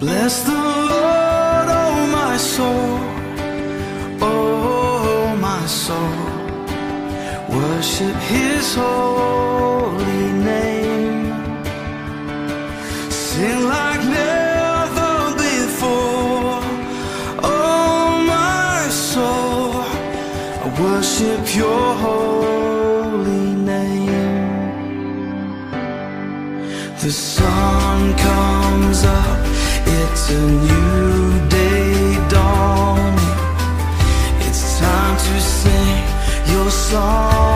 Bless the Lord, oh my soul, oh my soul. Worship His holy The sun comes up, it's a new day dawning. It's time to sing your song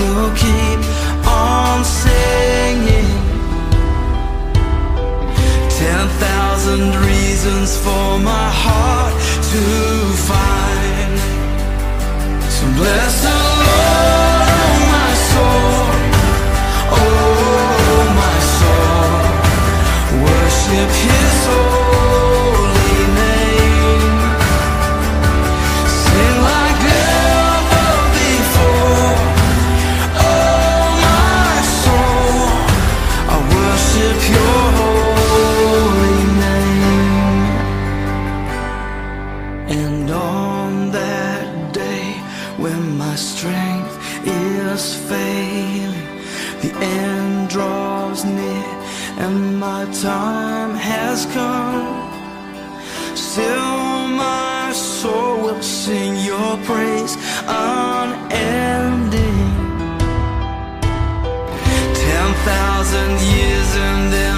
will keep on singing. Ten thousand reasons for my heart to find. Is failing, the end draws near and my time has come. Still, my soul will sing your praise unending. Ten thousand years and then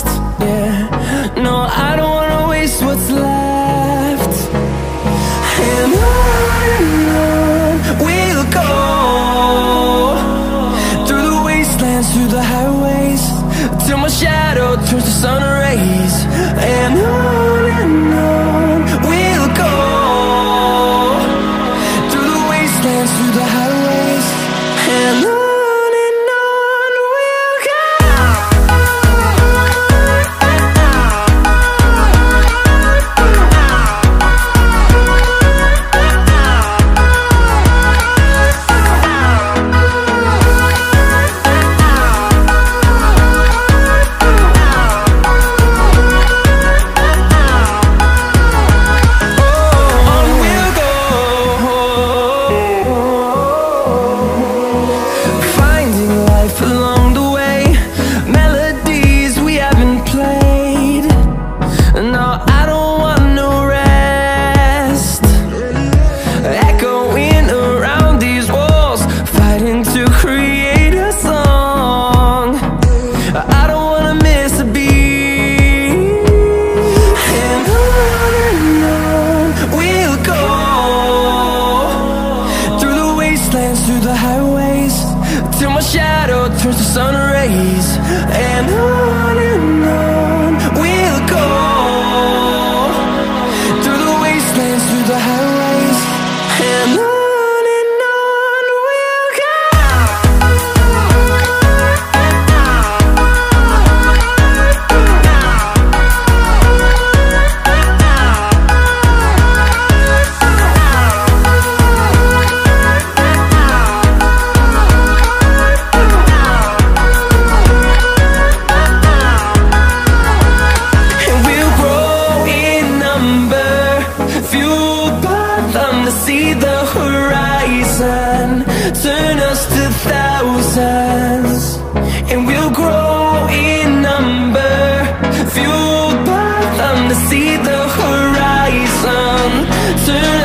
turn